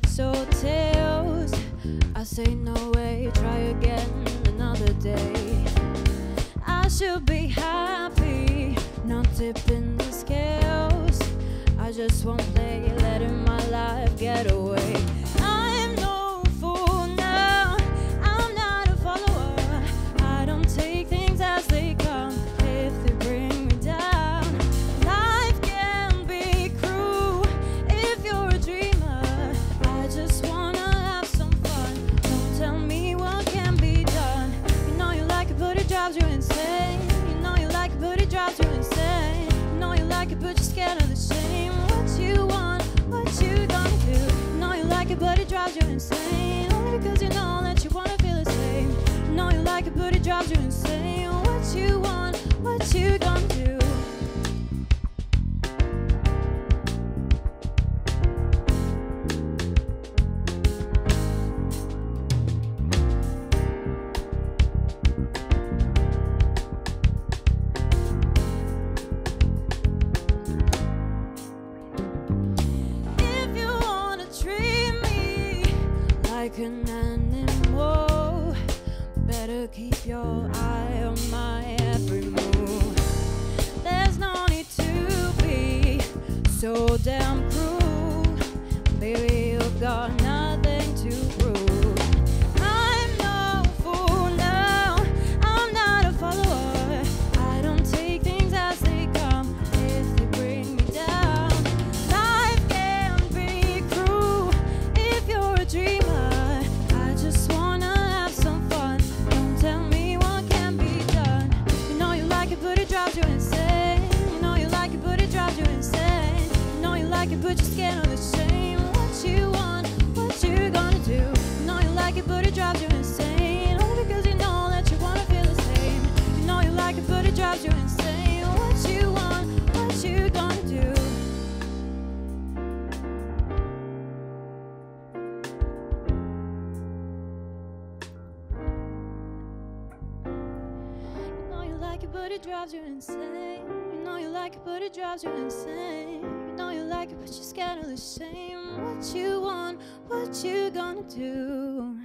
heads or tails. I say no way, try again another day. I should be happy, not tipping the scales. I just want you know you like it, but it drives you insane. Know you like it, but you're scared of the shame. What you want, what you gonna do? Know you like it, but it drives you insane. Only because you know like an animal, better keep your eye on my every move. There's no need to be so damn cruel, baby. You've got it, but you're the shame. What you want, what you gonna do? You know you like it, but it drives you insane. You know that you wanna feel the same. You know you like it, but it drives you insane. What you want, what you gonna do? You know you like it, but it drives you insane. Know you like it, but it drives you insane. You know you like it, but you're scared of the shame. What you want, what you gonna do?